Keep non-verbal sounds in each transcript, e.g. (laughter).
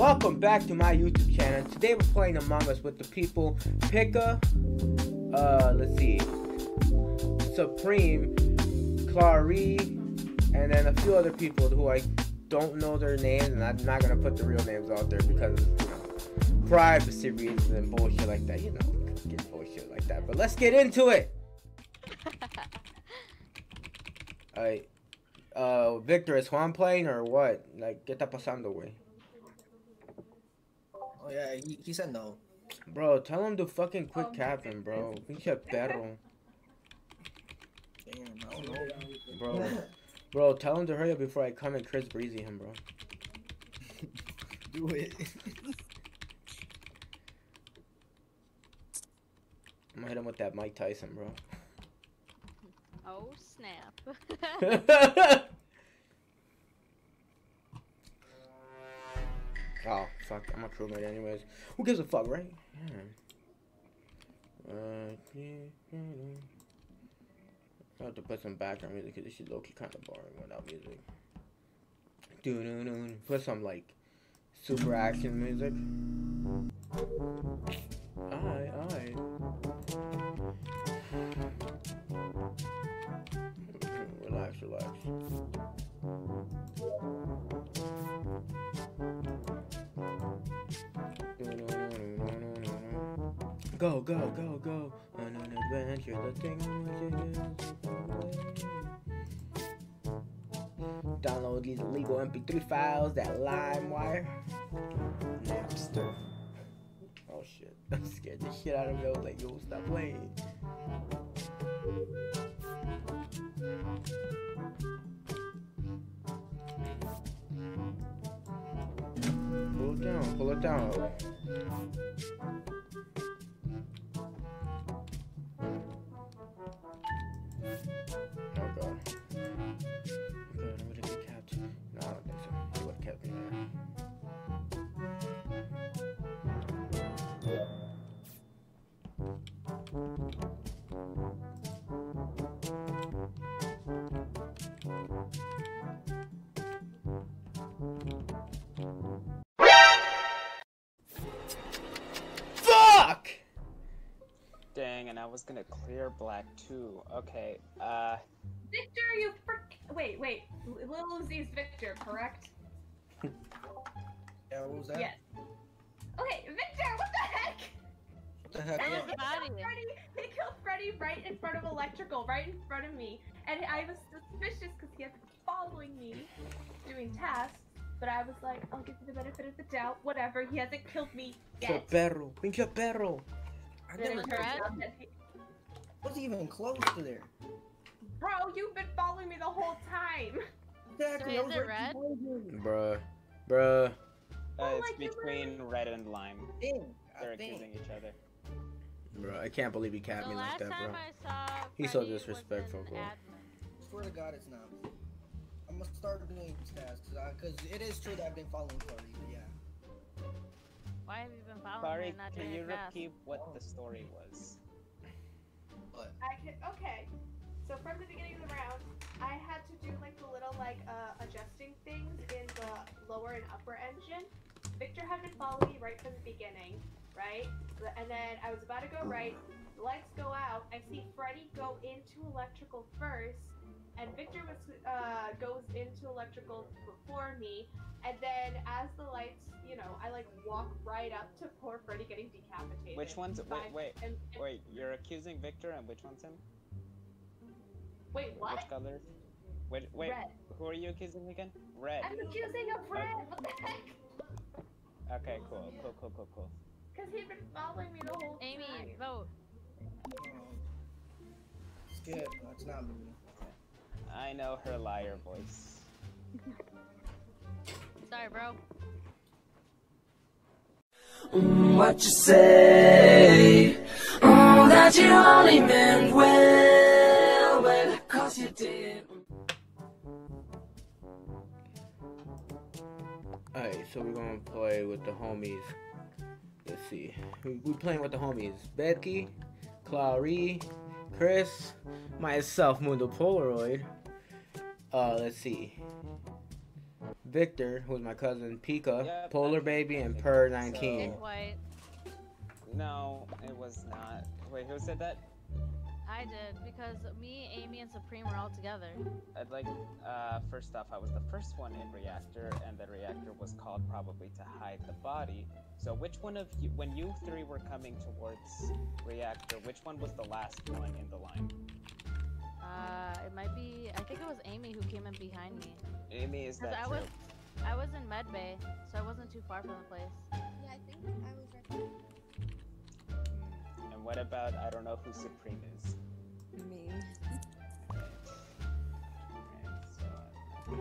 Welcome back to my YouTube channel. Today we're playing Among Us with the people Pika, uh, let's see, Supreme, Clary, and then a few other people who I don't know their names, and I'm not gonna put the real names out there because you know, privacy reasons and bullshit like that. You know, get bullshit like that. But let's get into it. (laughs) Alright. Uh, Victor, is Juan playing or what? Like, ¿qué está pasando, güey? Oh yeah, he, he said no. Bro, tell him to fucking quit oh, capping, bro. Pinche perro. Damn, I don't know. Bro. Bro, tell him to hurry up before I come and Chris Breezy him, bro. (laughs) Do it. I'm gonna hit him with that Mike Tyson, bro. Oh snap. (laughs) (laughs) oh, fuck. I'm a crewmate anyways. Who gives a fuck, right? Yeah. Uh, yeah, I have to put some background music because this shit low-key kind of boring without music. Doo doo doo. Put some, like, super action music. Aye, Go, go, go, go on an adventure. The thing Download these illegal MP3 files, that LimeWire, Napster. Oh shit, (laughs) I'm scared the shit out of me. I was like, yo, stop playing. Pull it down, pull it down. Gonna clear black too. Okay, uh, Victor, you frick. Wait, wait. Lil Uzi's Victor, correct? Yeah, what was that? Yes. Okay, Victor, what the heck? What the heck? That What? was body. Freddy, he killed Freddy right in front of electrical, right in front of me. And I was suspicious because he had been following me, doing tasks. But I was like, I'll give you the benefit of the doubt. Whatever. He hasn't killed me Pinche yet. perro, pinche perro. I Then never was even close to there. Bro, you've been following me the whole time. Exactly. So is was it red? behind you. Bruh. Bruh. uh Oh, it's like you were- between red and lime. Think, They're think. accusing each other. Bro, I can't believe he capped The me like that, bro. He's so disrespectful, bro. admin. Swear to God, it's not. I'm gonna start doing these tasks because it is true that I've been following Chloe. But yeah. Why have you been following me Sorry, and not can you repeat what the story was? But I can okay. So from the beginning of the round, I had to do like the little like uh, adjusting things in the lower and upper engine. Victor had been following me right from the beginning, right? And then I was about to go right. Lights go out. I see Freddy go into electrical first, and Victor was uh, goes into electrical before me. And then as the lights, you know, I like walk right up to poor Freddy getting decapitated. Which one's wait wait And, and- wait? You're accusing Victor, and which one's him? wait, what? Which color? Wait wait. Red. Who are you accusing again? Red. I'm accusing a friend. What the heck? Okay, cool, cool, cool, cool, cool. Because he'd been following me the whole Amy, time. vote. um, skip. That's not me. I know her liar voice. Sorry, bro. What you say? Mm, that you only meant well, well, cause you did. Alright, so we're gonna play with the homies. Let's see. We, we playing with the homies. Becky, Clary, Chris, myself, Mundo Poloroid. Uh, let's see. Victor, who's my cousin, Pika, Yep, Polar I'm Baby, and Victor. Per So- 19. It's. No, it was not. Wait, who said that? I did because me, Amy, and Supreme were all together. I'd like, uh, first off, I was the first one in reactor, and the reactor was called probably to hide the body. So which one of you, when you three were coming towards reactor, which one was the last one in the line? Uh, it might be. I think it was Amy who came in behind me. Amy, is that I true? was, I was in med bay, so I wasn't too far from the place. Yeah, I think I was right there. And what about, I don't know who Supreme is. Me. Okay, so,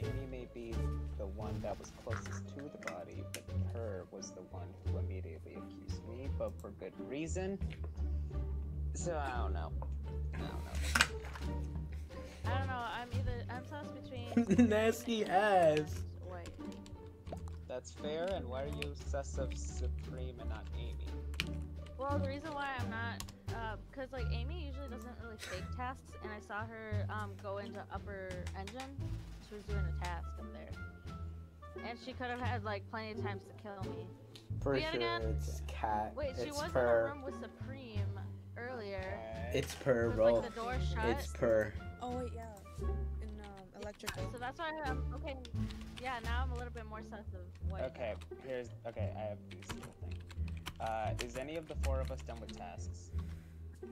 Amy may be the one that was closest to the body, but her was the one who immediately accused me, but for good reason. So I don't know. I don't know. I don't know. I'm either. I'm tossed between. (laughs) Nasty ass. Wait. That's fair, and why are you sus of Supreme and not Amy? Well, the reason why I'm not, uh, cause like Amy usually doesn't really fake tasks, and I saw her um go into upper engine. She was doing a task up there, and she could have had like plenty of times to kill me. For Yet sure, again? it's cat. Wait, she it's was in a per. room with Supreme earlier. Okay. It's per, With bro. like the door shut. It's per. Oh wait, yeah. In um, electrical. So that's why I'm okay. Yeah, now I'm a little bit more sus of what. Okay, here's okay. I have this little thing. Uh, is any of the four of us done with tasks?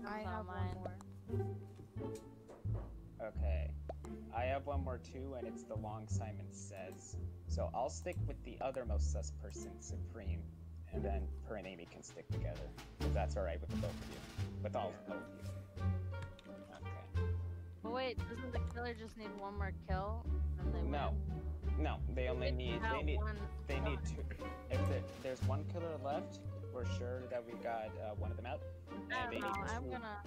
I have mine. one more. Okay, I have one more too, and it's the long Simon says. So I'll stick with the other most sus person, Supreme, and then her and Amy can stick together. If that's all right with the both of you, with all both of you. Okay. But wait, doesn't the killer just need one more kill? And they No, win? no, they only It's need they need one they need two. If there, there's one killer left, we're sure that we got uh, one of them out. I And they know. need I'm gonna.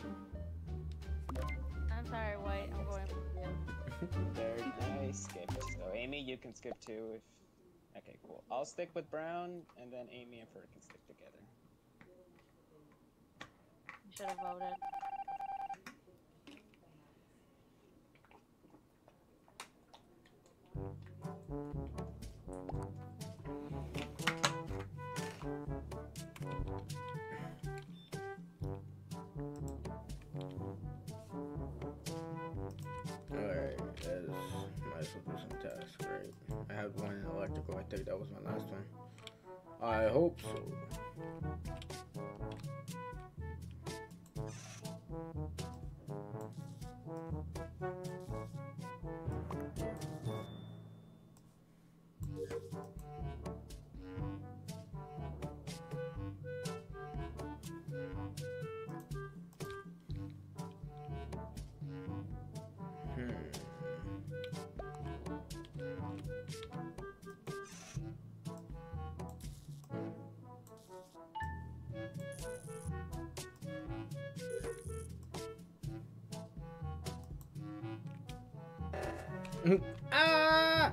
I'm sorry, White. I'm going with you. (laughs) There, I skipped. So Amy, you can skip too. If okay, cool. I'll stick with Brown, and then Amy and Fur can stick together. You should have voted. Had one in electrical. I think that was my last one. I hope so. Ah!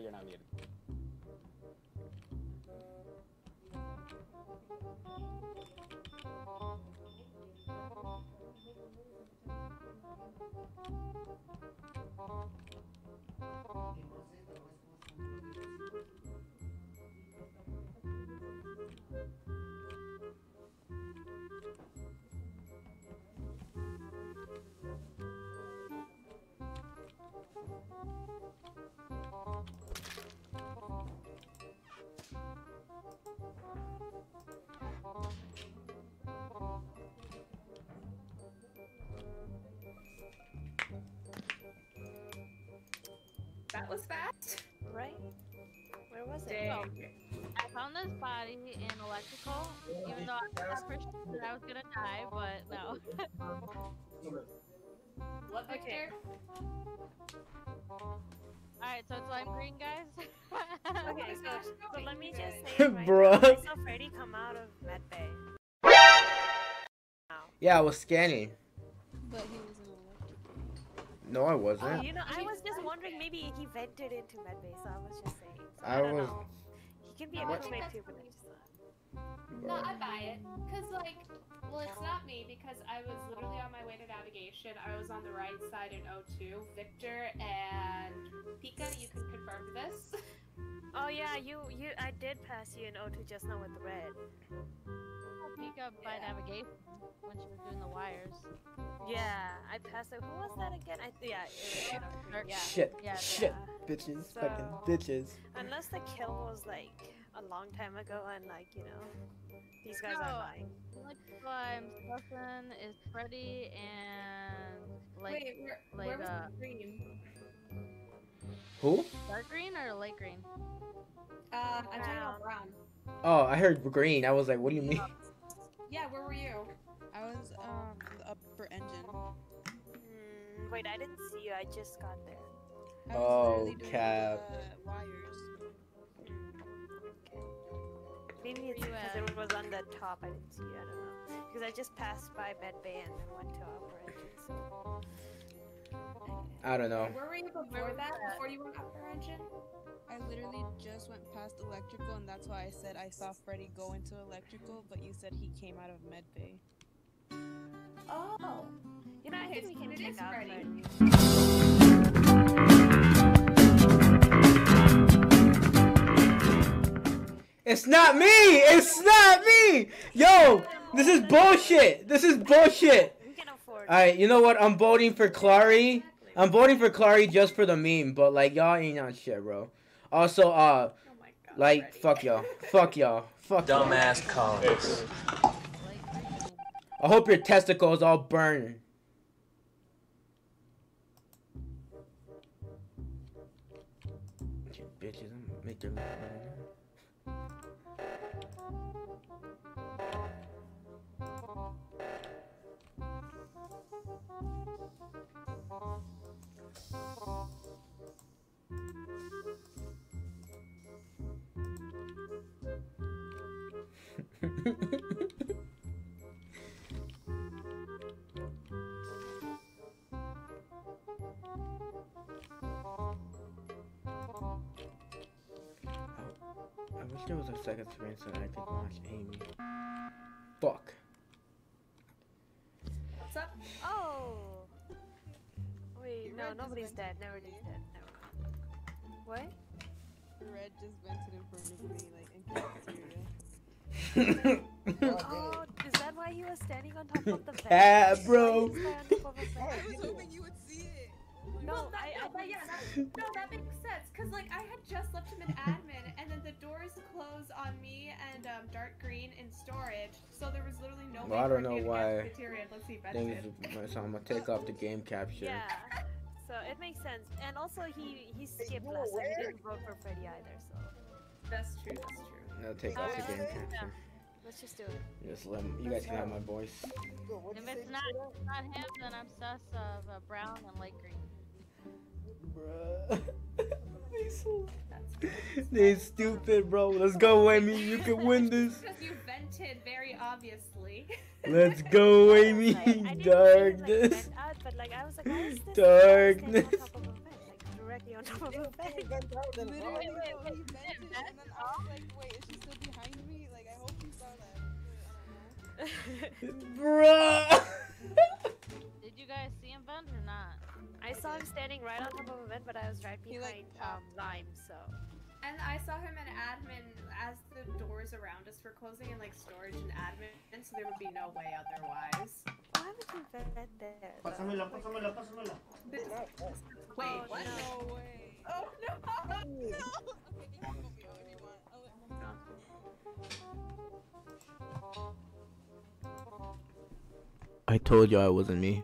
You're not muted. Was fast. Right? Where was it? Dang. Oh. I found this body in electrical, even though I at first thought I was gonna die, but no. (laughs) What, Victor? Alright, so it's lime green, guys. (laughs) Okay, so, so let me just (laughs) say, right Bruh. now, I saw Freddy come out of medbay. Yeah, I was scanning. No, I wasn't. Oh, you know, I was just wondering maybe he vented into medbay, so I was just saying. So I, I don't was- know. He can be a What? crewmate too, but I just thought. No, I buy it. Cause like, well, it's not me because I was literally on my way to navigation. I was on the right side in O2. Victor and Pika, you can confirm this. (laughs) Oh yeah, you you I did pass you in O2 just now with the red. Pika by Yeah. navigation when she was doing the wires. Yeah, I passed it. Who was that again? I yeah, it was Dark- yeah. Shit. Yeah, Shit. yeah. Bitches. So- Fucking bitches. Unless the kill was like a long time ago and like you know these guys No. are lying. The only people I'm sussing is Freddy and like Wait, where, like, where was uh, the green? Who? dark green or light green. Uh, I'm talking about brown. Oh, I heard green. I was like, what do you mean? Yeah, where were you? I was um the upper engine. Mm, wait, I didn't see you. I just got there. I was Oh, literally doing cap. the wires. Maybe it's because it was on the top. I didn't see you. I don't know. Because I just passed by medbay and then went to upper engine. So. I don't know. Where were you before was that? that? Before you went upper engine? I literally just went past electrical, and that's why I said I saw Freddy go into electrical, but you said he came out of medbay. Oh. You know, I Okay, think we so can it out Freddy. Freddy. It's not me! It's not me! Yo! This is bullshit! This is bullshit! We can afford. Alright, you know what? I'm voting for Clary. I'm voting for Clary just for the meme, but like y'all ain't on shit, bro. Also, uh, Oh god. like fuck y'all, fuck y'all, fuck y'all. Dumbass Collins. I hope your testicles all burn. Bitches, I'm gonna make. (laughs) I wish there was a second screen so that I could watch Amy. Fuck. What's up? Oh. Wait, no, nobody's went dead. Nobody's dead. Never mind. What? Red just vented in front of me, like in cafeteria. Oh, is that why he was standing on top of the (laughs) vent? Cat, bro. did he stand on top of a (laughs) vent? I was hoping you would see it. No, Well, I, I yeah, that, no, that makes sense. Cause like I had just left him in admin, and then the doors closed on me and um, dark green in storage, so there was literally no Well, way I don't know why the cafeteria unless Things, so I'm gonna take off the game capture. Yeah. So it makes sense. And also he he skipped last time. He didn't vote for Freddy either. So That's true. That's true. I'll take off the game Alright. capture. let's just do it. Just let 'em- you guys can have my voice. If it's not, it's not him, then I'm sus of uh, brown and light green. Bruh. they (laughs) so they stupid, bro. Let's go, Amy. You can win (laughs) this. Because you vented very obviously. Let's (laughs) go, Amy. Like, I didn't really, like, Darkness. out, but like I was like, why is this Darkness. on top of a vent? Like directly on top of a vent. Literally, wait, wait, he wait, vented, wait, and then I was like, wait, is she still behind me? Like, I hope you saw that. Wait, I don't know. Bruh. Did you guys see him vent or not? I saw him standing right on top of a vent, but I was right behind like, um, Lime, so. And I saw him in admin as the doors around us were closing in like storage and admin, and so there would be no way otherwise. Why would you vent there? though? Pásamela, pásamela, pásamela. Wait, Oh, what? no. No way. Oh no! (laughs) No. Okay, you can vote me out if you want. I'll I told you I wasn't me.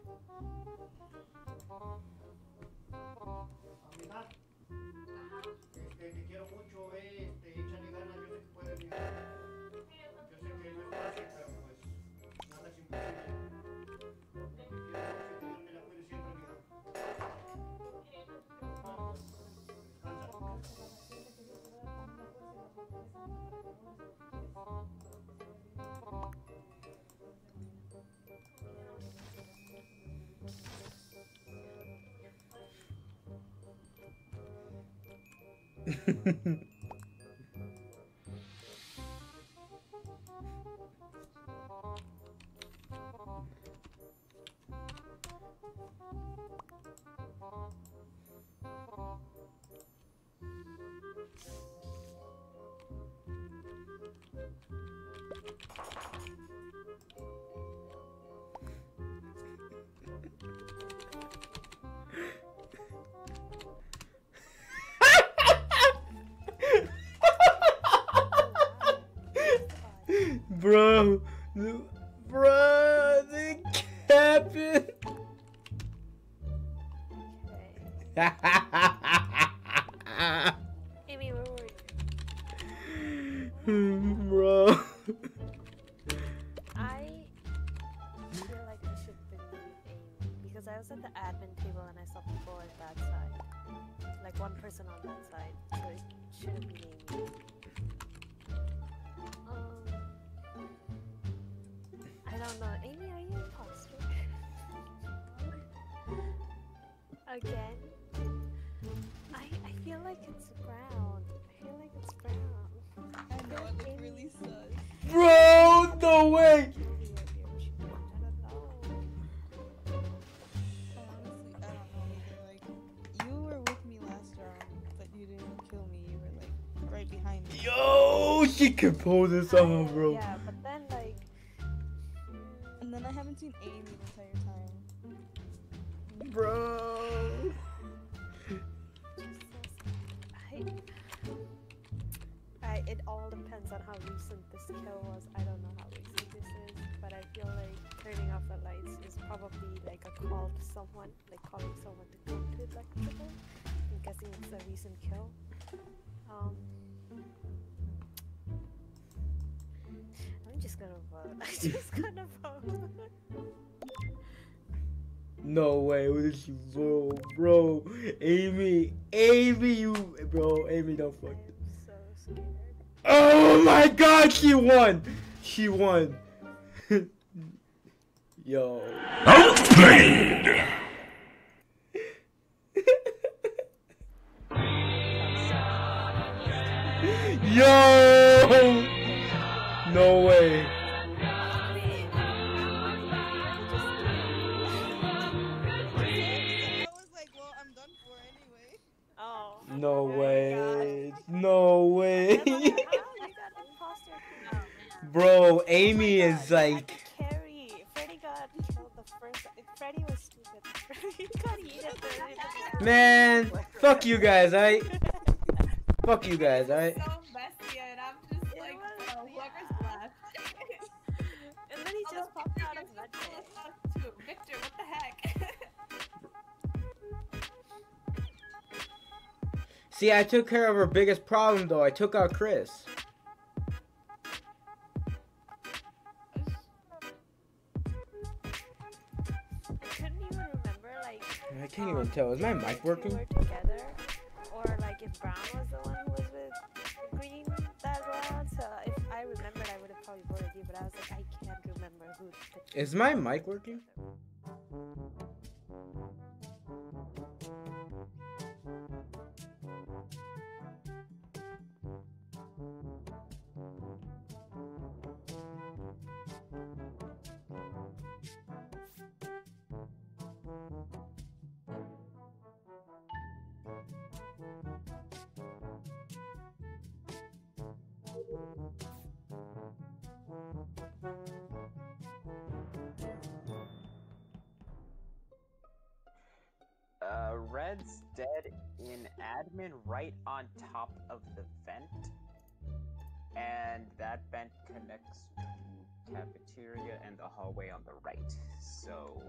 Bro, the- bro, the cabin. Amy, where were you? bro. I feel like I should believe Amy because I was at the admin table and I saw people on that side, like one person on that side, so it shouldn't be Amy. Don't know. Amy, are you an imposter? Again? I I feel like it's brown. I feel like it's brown. I know it looked really sus. Bro, no way. Honestly, I don't know you were with me last round, but you didn't kill me. You were like right behind me. Yo, she can pull this off, bro. Yeah, depends on how recent this kill was. I don't know how recent this is, but I feel like turning off the lights is probably like a call to someone, like calling someone to come to electrical. I'm guessing it's a recent kill. Um, I'm just gonna vote. (laughs) I'm just gonna vote. No way, what did she bro, bro? Amy, Amy, you, bro, Amy, don't fuck. I'm so scared. Oh my god, she won! She won. (laughs) Yo. Outplayed! (laughs) Yo! No way. I was like, well, I'm done for anyway. Oh. No way. No (laughs) way. Bro, Amy oh is like. Carrie, Freddy got killed the first. Freddy was stupid. (laughs) Freddy got eaten. Man, (laughs) fuck you guys, alright? Fuck you guys, alright? so messy, and I'm just It like, was, oh, yeah. left. (laughs) And then he just popped out of medbay. Victor, what the heck? See, I took care of her biggest problem though. I took out Chris. I can't even tell. Is my mic working? Were together, or like if Brown was the one who was with Green that round. So if I remembered, I would have probably voted you. But I was like, I can't remember who. Is my mic working? Uh, Red's dead in admin right on top of the vent. And that vent connects to cafeteria and the hallway on the right. So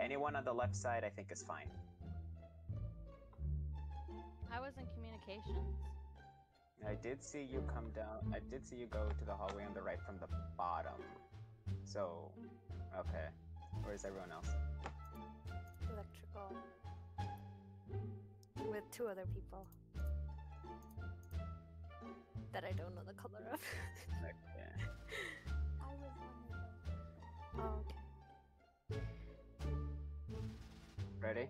anyone on the left side I think is fine. I was in communications. I did see you come down I did see you go to the hallway on the right from the bottom. So okay. Where's everyone else? electrical with two other people that I don't know the color of. okay. (laughs) I was oh, okay. Ready?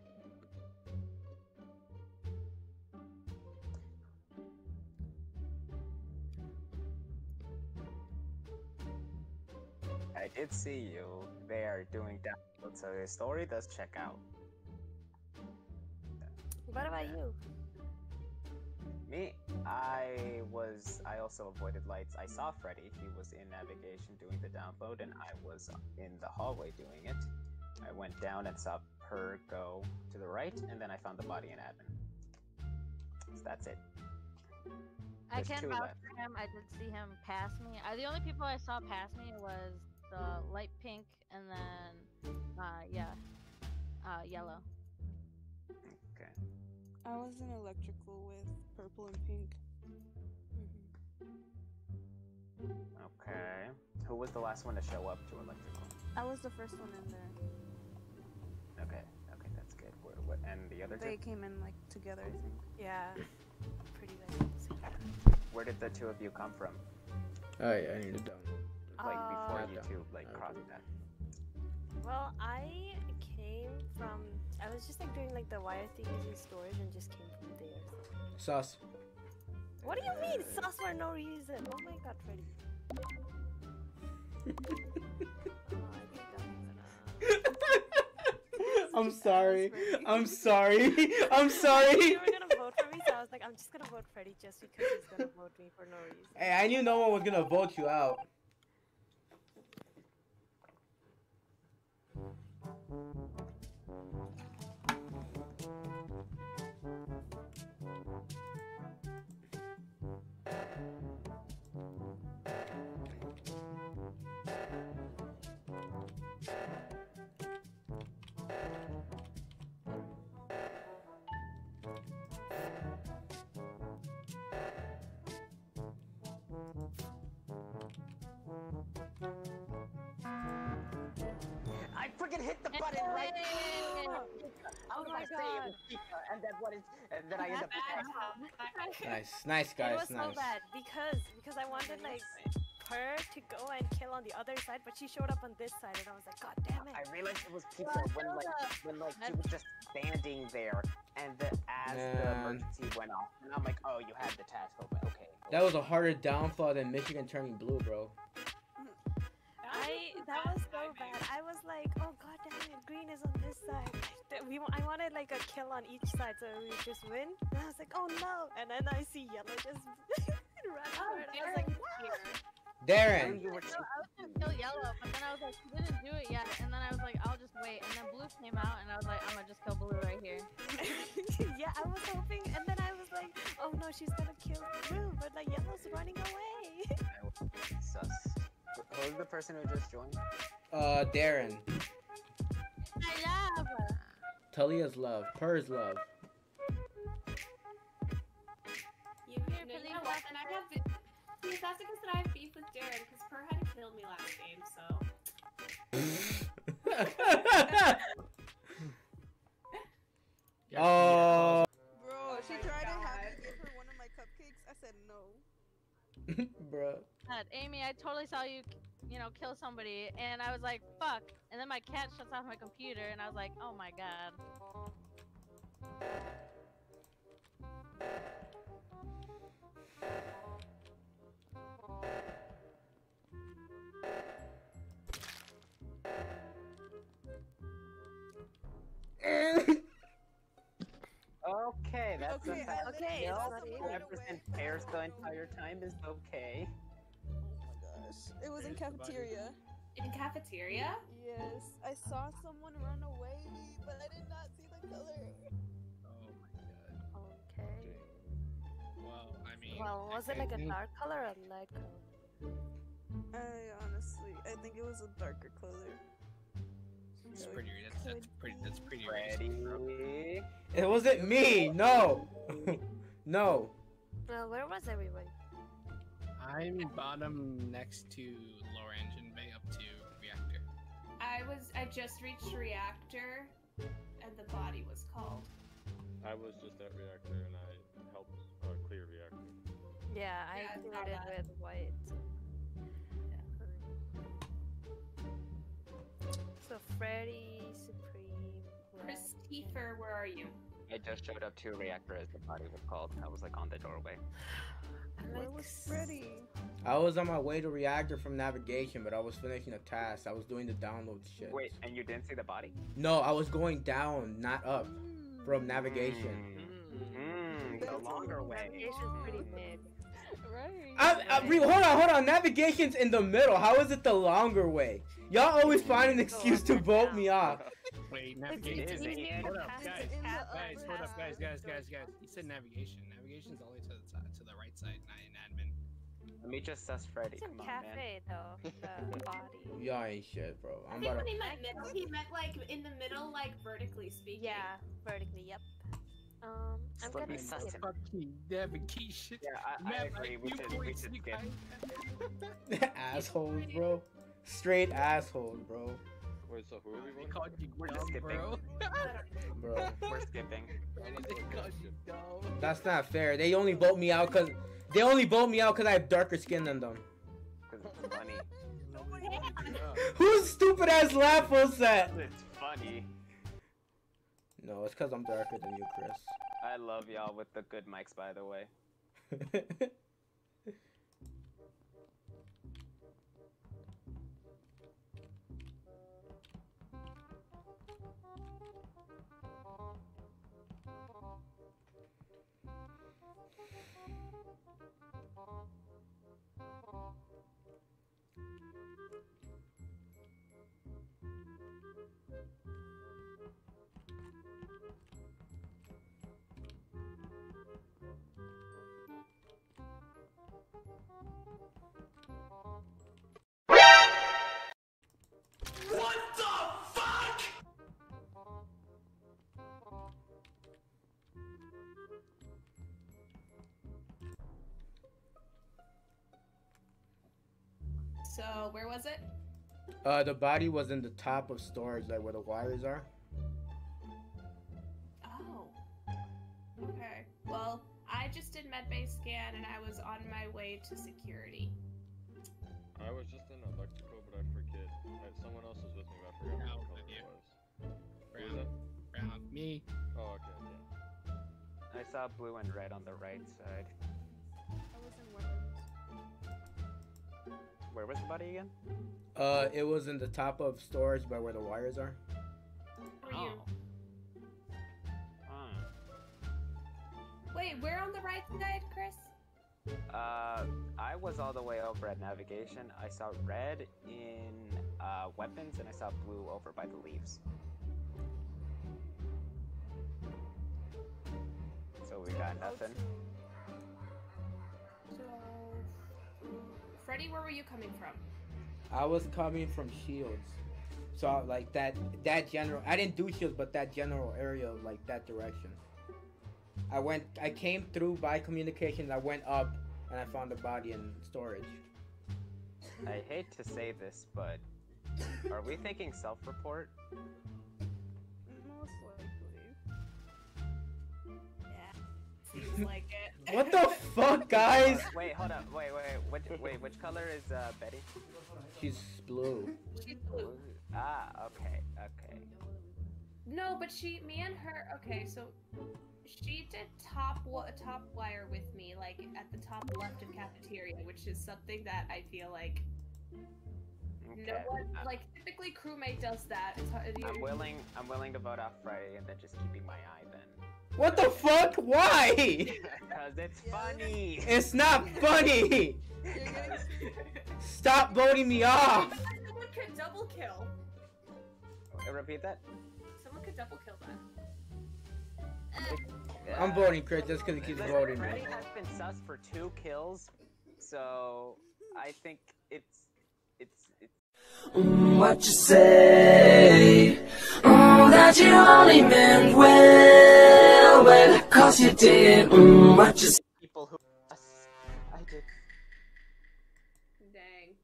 I did see you there doing that, so the story does check out. What about you? Me, I was. I also avoided lights. I saw Freddy. He was in navigation doing the download, and I was in the hallway doing it. I went down and saw her go to the right, and then I found the body in admin. So that's it. I There's can two vouch left. for him. I did see him pass me. I, the only people I saw pass me was the light pink and then, uh, yeah, uh, yellow. Okay. I was in electrical with purple and pink. Okay. Who was the last one to show up to electrical? I was the first one in there. Okay. Okay, that's good. Where, what, and the other They two? came in like together, I think. Yeah, pretty like. Where did the two of you come from? Oh yeah, I need to download. Like before Uh, you two like crossed that. Well, I came from. I was just like doing like the wire thing using storage and just came from there. Sus. What do you mean sus for no reason? Oh my god, Freddy. (laughs) I'm oh, uh, sorry. I'm sorry. (laughs) I'm sorry. you were gonna vote for me, so I was like, I'm just gonna vote Freddy just because he's gonna vote me for no reason. Hey, I knew no one was gonna vote you out. Thank you. I freaking hit the button right. I was my about to say it was Chica, and then what is, and then I end up. (laughs) Nice, nice it guys, was so bad because because I wanted like her to go and kill on the other side, but she showed up on this side, and I was like, God damn it! I realized it was Chica when like when like she was just standing there, and the, as the emergency went off, and I'm like, oh, you had the task open. Okay. That was a harder downfall than Michigan turning blue, bro. I (laughs) that was so bad. I was like, oh god damn it, green is on this side. We I wanted like a kill on each side so we just win. And I was like, oh no! And then I see yellow just (laughs) run for it. I was like, Darren. You were So I was gonna kill yellow, but then I was like, he didn't do it yet. And then I was like, I'll just wait. And then blue came out, and I was like, I'm gonna just kill blue right here. (laughs) yeah, I was hoping, and then I was like, oh no, she's gonna kill blue, but like yellow's running away. sus. Who was the person who just joined? Uh, Darren. I love. Talia's love. Purr's love. You, no, you know what? And I have. be- See, that's because that I have beef with Darren because Per had to kill me last game, so. (laughs) (laughs) Oh, Bro, she tried to have me give her one of my cupcakes. I said no. (laughs) bro. God, Amy, I totally saw you, you know, kill somebody, and I was like, fuck. And then my cat shuts off my computer, and I was like, oh my god. (laughs) Okay, oh, that's Okay, a fact. Okay, literally it's saw not someone even. run Represent away. the entire time is okay. Oh my gosh. It was in cafeteria. In cafeteria? Yes. I saw someone run away, but I did not see the color. Oh my god. Okay. Well, I mean. Well, was I it like a dark color or a light color? I honestly, I think it was a darker color. It's pretty. That's, that's pretty. That's pretty. Ready? It wasn't me. No. (laughs) no. Uh, where was everybody? I'm bottom next to lower engine bay up to reactor. I was. I just reached reactor, and the body was called. I was just at reactor and I helped uh, clear reactor. Yeah, I Yeah, it's cleared it bad. with white. So Freddy, Supreme, Red. Christopher, where are you? I just showed up to reactor as the body was called. I was like on the doorway. I Where was Freddy? I was on my way to reactor from navigation, but I was finishing a task. I was doing the download shit. Wait, and you didn't see the body? No, I was going down, not up, from navigation. Mm, the longer way. Navigation's pretty mid. Right. I, I, re- hold on, hold on. Navigation's in the middle. How is it the longer way? Y'all always find an excuse to vote me off. Wait, It's navigation. it's easier Hold up, guys. Guys, hold up, guys, it. guys, guys, guys. You said navigation. Navigation's only to the side, to the right side, not in admin. Let me just suss Freddy. It's in Come on, man. cafe though. The (laughs) body. Y'all ain't shit, bro. I I'm think about when to. he meant middle, he meant like in the middle, like vertically speaking. Yeah, vertically. Yep. Um, I'm Let me gonna suss skip. him. Fucking navigation. Yeah, I, I Map agree. We IQ should, we points, should you skip. guys. assholes, bro. Straight assholes, bro. Wait, so who are we They voting? called you We're just skipping. (laughs) bro. Bro. (laughs) We're skipping. they called you dumb. That's not fair. They only vote me out because they only vote me out because I have darker skin than them. Because it's funny. (laughs) Whose stupid ass laugh was that? It's funny. No, it's because I'm darker than you, Chris. I love y'all with the good mics, by the way. (laughs) So where was it? Uh, the body was in the top of storage, like where the wires are. Oh. Okay. Well, I just did medbay scan and I was on my way to security. I was just in electrical, but I forget. I, someone else was with me, but I forgot Brown, what color it was. Who was Brown, brown. Me. Oh, okay, yeah. I saw blue and red on the right side. I was in weapons. Where was the body again? Uh, it was in the top of storage by where the wires are. Where are you? Oh. Wait, where on the right side, Chris? Uh, I was all the way over at navigation. I saw red in uh, weapons, and I saw blue over by the leaves. So we got nothing. Freddy, where were you coming from? I was coming from Shields, so like that that general. I didn't do Shields, but that general area, like that direction. I went. I came through by communications. I went up, and I found the body in storage. I hate to say this, but are we thinking self-report? Most (laughs) like it. What the fuck, (laughs) guys? Wait, hold up. Wait, wait, wait. Which, wait, which color is uh, Betty? She's blue. She's blue. Ah, okay, okay. No, but she, me and her. Okay, so she did top top wire with me, like at the top left of cafeteria, which is something that I feel like no one, like typically crewmate does that. I'm willing. I'm willing to vote off Friday, and then just keeping my eye then. What the fuck? Why? Cause it's funny. It's not (laughs) funny. Stop voting me off. Someone could double kill. Uh, Repeat that. Someone could double kill that. I'm voting Chris just because he keeps Listen, voting Freddy me. has been sus for two kills, so I think it's it's it's. What you say? Mm, that you only meant well, well, cause you did. Mm, what you? People who. I did. Dang.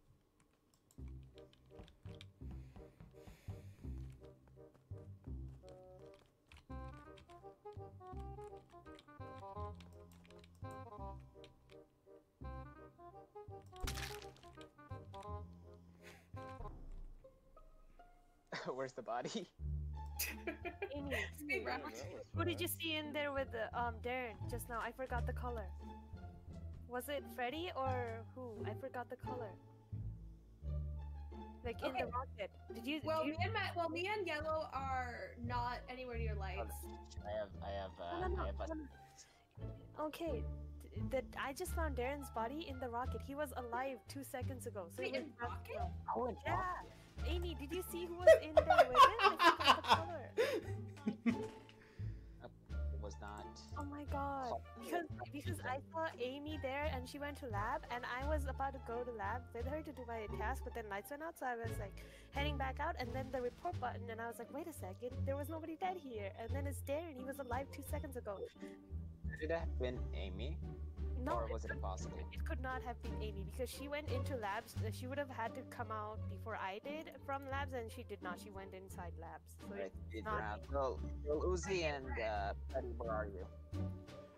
(laughs) Where's the body? Amy, Hey, who did you see in there with the um Darren just now? I forgot the color. Was it Freddy or who? I forgot the color. Like in the rocket. Did you? Well, do you me and Ma- well, me and Yellow are not anywhere near lights. I have, I have, uh, No, no, I have a, no, no. Okay. That I just found Darren's body in the rocket. He was alive two seconds ago. So Wait, was in not rocket? Oh, in Yeah. Amy, did you see who was in there with him? I forgot the color. (laughs) it was not. Oh my god. Because because I saw Amy there and she went to lab and I was about to go to lab with her to do my task, but then lights went out, so I was like heading back out and then the report button and I was like, wait a second, there was nobody dead here. And then it's Darren, he was alive two seconds ago. Could it have been Amy? No, Or it was it impossible? It could not have been Amy because she went into labs. uh, She would have had to come out before I did from labs, and she did not. She went inside labs. So Right, it's not Well, well, Uzi and uh, Petty, where are you?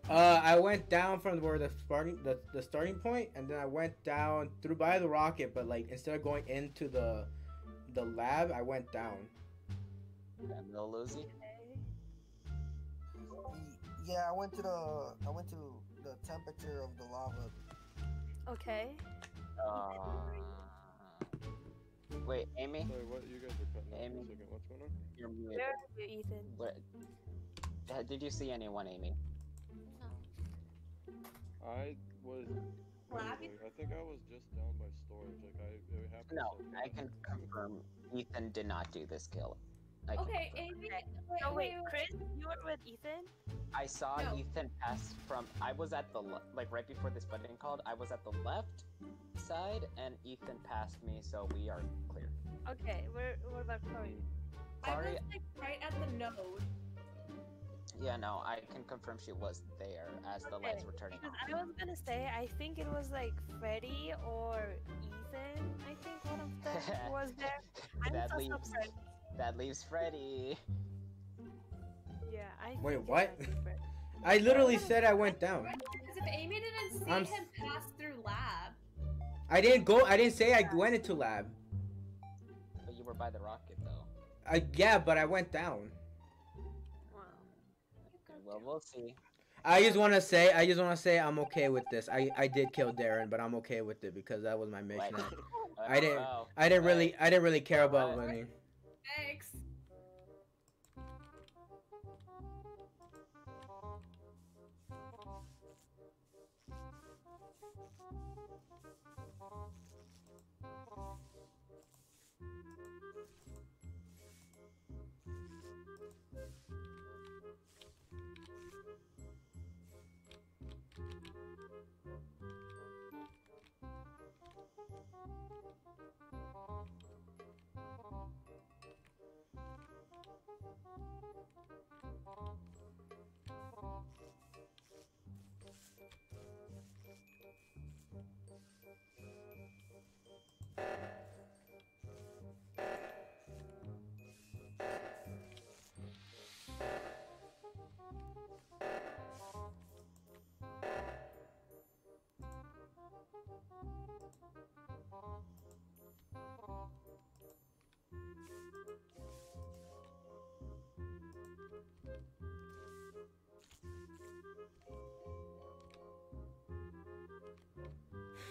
Uh, I went down from where the starting the, the starting point, and then I went down through by the rocket. But like instead of going into the the lab, I went down. And Lil Uzi? Yeah, I went to the I went to the temperature of the lava. Okay. Uh, wait, Amy? Sorry, what? You guys are cutting out Amy? for a second. What's going on? You're muted. Where are you, Ethan? What? uh, Did you see anyone, Amy? No. I was. what? I? I think I was just down by storage. Like I, it happened. No, so I can confirm Ethan did not do this kill. I can Okay. Amy. Okay. Wait, Oh wait, wait, Chris, you were with Ethan. I saw No. Ethan pass from. I was at the le- like right before this button called. I was at the left side, and Ethan passed me, so we are clear. Okay, where what about Chloe? I was Sorry. like right at the node. Yeah, no, I can confirm she was there as the lights were turning Because on. I was gonna say I think it was like Freddy or Ethan. I think one of them (laughs) was there. I that saw some leaves Freddy. That leaves Freddy. Yeah, I. Wait, think what? might be Freddy. I literally said I went down. Because if Amy didn't see I'm s- him pass through lab, I didn't go. I didn't say I went into lab. But you were by the rocket though. I yeah, but I went down. Wow. Well, we'll see. I just want to say, I just want to say, I'm okay with this. I I did kill Darren, but I'm okay with it because that was my mission. What? (laughs) I didn't- Oh, I didn't really, I didn't really care about What? winning. Thanks.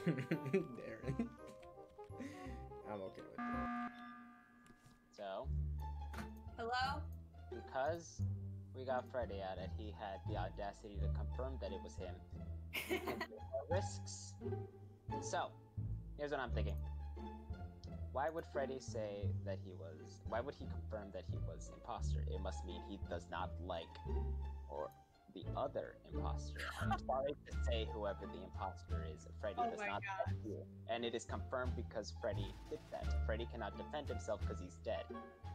(laughs) Darren. I'm okay with that. So, Hello? because we got Freddy at it, he had the audacity to confirm that it was him. and take more risks. So, here's what I'm thinking. Why would Freddy say that he was? Why would he confirm that he was imposter? It must mean he does not like, or the other imposter. I'm (laughs) sorry to say whoever the imposter is, Freddy Oh does not like you. And it is confirmed because Freddy did that. Freddy cannot defend himself because he's dead.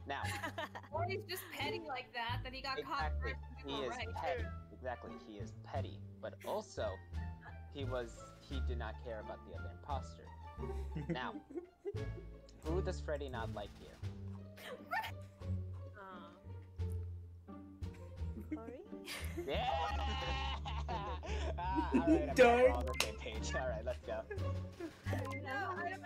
Now, (laughs) Or he's just petty like that, then he got caught Exactly. first he is right. petty. Exactly, he is petty. But also, he was he did not care about the other imposter. Now, (laughs) who does Freddy not like here? Um, Chloe? Yeah! ah, all right, I'm glad Darn. all on the same page. All right, let's go. No, I don't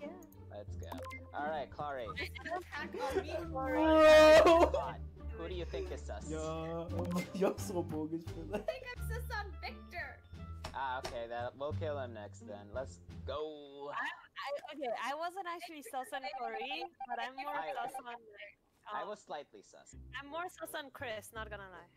Yeah. Let's go. All right, Clary. attack on me. Bro! Come on. Who do you think is sus? Yo, (laughs) you're so bogus for that. I think I'm sus on Victor. Ah, okay. That we'll kill him next then. Let's go. I, okay, I wasn't actually sus on Corey, but I'm more I- sus on. Like, I um, was slightly sus. I'm more sus on Chris. Not gonna lie.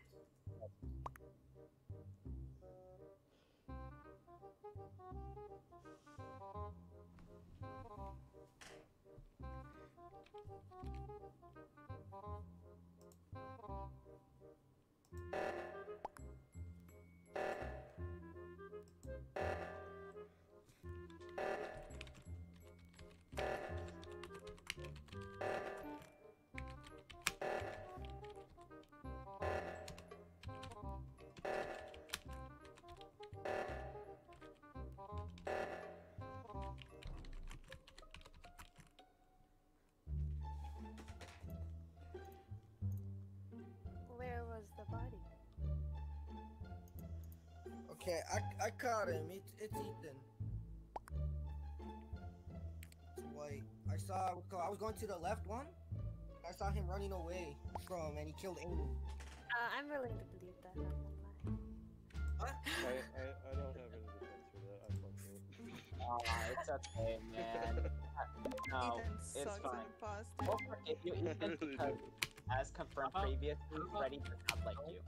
Okay, I I caught him. It's it's Ethan. It's white. I saw. I was going to the left one. I saw him running away from, and he killed Amy. Uh, I'm willing to believe that. Not gonna lie. I, I, I don't have any defense for that. I fucked it. (laughs) Aw, it's okay, man. No, Ethan it's fine. at imposter. We'll forgive you, Ethan, (laughs) because as confirmed previously, Freddy does not like you.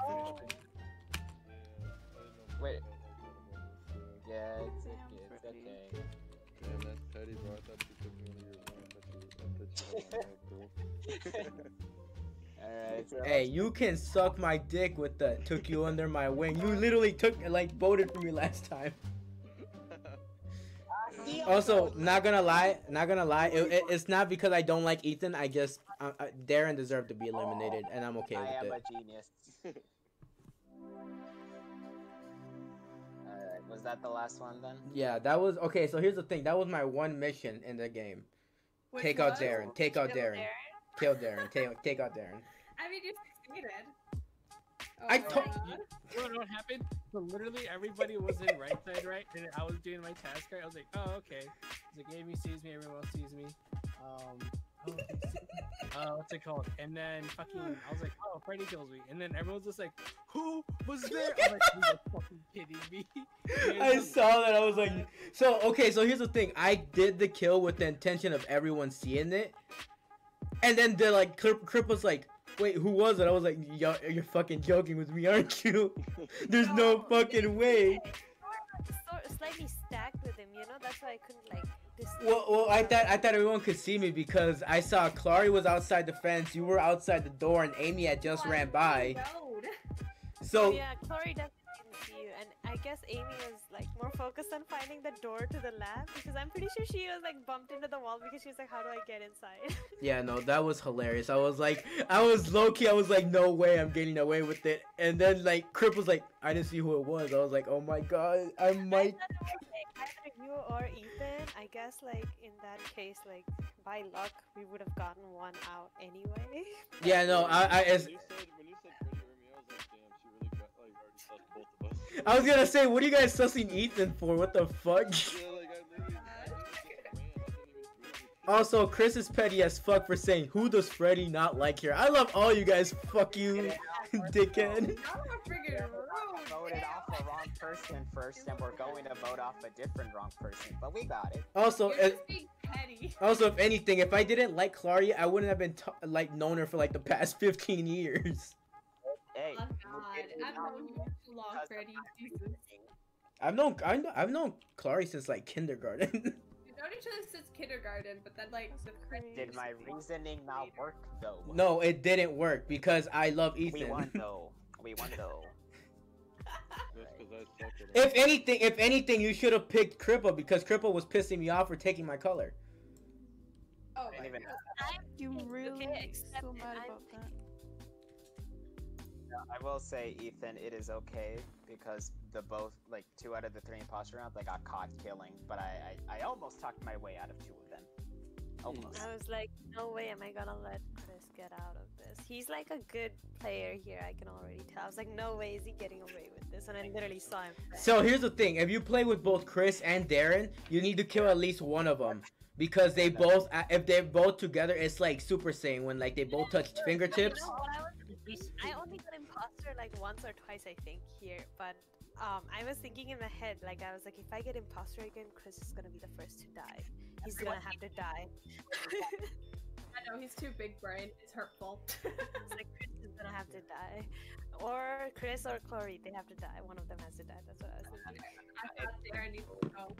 Oh. Wait. Yeah, it's okay. It's okay. Damn, that's petty, bro. I thought you took me under your wing. I thought you, I thought you had my head, bro. Alright, so Hey, you can suck my dick with the took you under my wing. You literally took like voted for me last time. (laughs) Also, not gonna lie, not gonna lie. It, it- it's not because I don't like Ethan. I just uh, uh, Darren deserved to be eliminated, and I'm okay I with am a it. genius. (laughs) was that the last one then? Yeah, that was okay. So here's the thing. That was my one mission in the game. Which take out was? Darren. Take out Kill Darren. Darren? Kill Darren. Take take out Darren. (laughs) I mean, you succeeded. Oh I my told- God. You know what happened? So literally everybody was in right side right, and I was doing my task right. I was like, oh okay. It's like Amy sees me, everyone else sees me. Um, they see- uh, what's it called? And then fucking, I was like, oh, Freddy kills me, and then everyone's just like, who was there? I'm like, you are fucking kidding me? (laughs) I saw that. I was like, so okay. So here's the thing. I did the kill with the intention of everyone seeing it, and then they're like, Crip, Crip was like, wait, who was it? I was like, Yo, you're fucking joking with me, aren't you? (laughs) There's no fucking way. So, slightly stacked with him, you know. That's why I couldn't like. Dis- Well, well, I thought I thought everyone could see me because I saw Clary was outside the fence, you were outside the door, and Amy had just ran by. Road. So oh, yeah, Clary definitely didn't see you, and I guess Amy was like more focused on finding the door to the lab because I'm pretty sure she was like bumped into the wall because she was like, "How do I get inside?" (laughs) yeah, no, that was hilarious. I was like, I was low key. I was like, no way, I'm getting away with it. And then like Crip was like, I didn't see who it was. I was like, oh my god, I might. I thought it was, like, either you or Ethan. I guess like in that case, like by luck, we would have gotten one out anyway. (laughs) Yeah, no, I, I, as, When you said, when you said Freddy or me, I was like, damn, she really got, like, already sussed both of us. I was gonna say, what are you guys sussing Ethan for? What the fuck? Yeah, like, Also, Chris is petty as fuck for saying, who does Freddy not like here? I love all you guys. Fuck you, (laughs) dickhead. Y'all are freaking rude. Voted off a wrong person first, and we're going to vote off a different wrong person, but we got it. Also, You're just eh, being petty. also, if anything, if I didn't like Clary, I wouldn't have been t- like known her for like the past (laughs) 15 years. Hey, Oh God, I've known you too long, Freddy. I've known I've known Clary since like kindergarten. (laughs) We've known each other since kindergarten, but then like the did my reasoning not work though? no, it didn't work because I love Ethan. We won (laughs) though. We won though. That's because I suck at it. if anything, if anything, you should have picked Cripple because Cripple was pissing me off for taking my color. Oh Didn't my even God. You really so mad about that. I will say, Ethan, it is okay because the both like two out of the three imposter rounds I got caught killing, but I, I I almost talked my way out of two of them. Almost. I was like, no way am I gonna let Chris get out of this. He's like a good player here, I can already tell. I was like, no way is he getting away with this. And I literally saw him. fail. So here's the thing: if you play with both Chris and Darren, you need to kill at least one of them because they both, uh, if they're both together, it's like Super Saiyan when like they both touch You fingertips. know what I was thinking? I only got imposter like once or twice, I think, here, but um, I was thinking in my head, like I was like, if I get imposter again, Chris is gonna be the first to die. He's gonna have to die. (laughs) I know he's too big brain. It's hurtful. (laughs) it's like Chris is gonna have to die, or Chris or Chloe, they have to die. One of them has to die. That's what I was thinking. I thought Darren needs to go.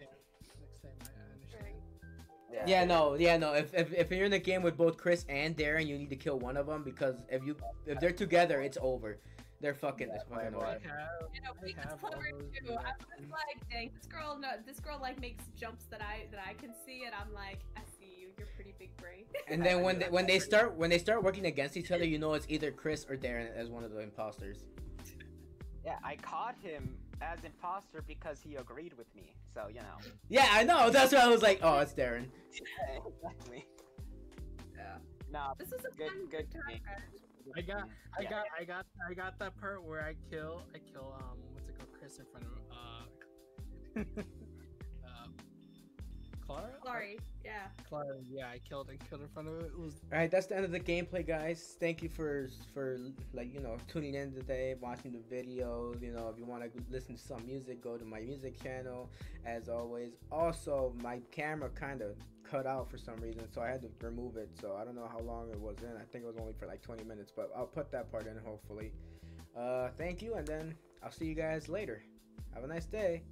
Next time, I understand. Yeah, no, yeah, no. If, if if you're in a game with both Chris and Darren, you need to kill one of them because if you if they're together, it's over. They're fucking. it's fucking I over. You know, I he was have clever too. I was like, dang, this girl, no, this girl like makes jumps that I that I can see, and I'm like, I see you. You're pretty big brain. (laughs) And then when they, when they start when they start working against each other, you know it's either Chris or Darren as one of the imposters. Yeah, I caught him as imposter because he agreed with me. So you know. Yeah, I know. That's why I was like, oh, it's Darren. (laughs) Yeah, exactly. Yeah. Nah, This is a good, fun good time, I got, I Yeah. got, I got, I got that part where I kill, I kill, um, what's it called, Chris in front of, uh (laughs) Clara. Sorry. Yeah. Clara, yeah, I killed and killed in front of it. It was All right, that's the end of the gameplay, guys. Thank you for for like you know tuning in today, watching the videos. You know, if you want to listen to some music, go to my music channel. As always, also my camera kind of cut out for some reason, so I had to remove it. So I don't know how long it was in. I think it was only for like 20 minutes, but I'll put that part in hopefully. Uh, thank you, and then I'll see you guys later. Have a nice day.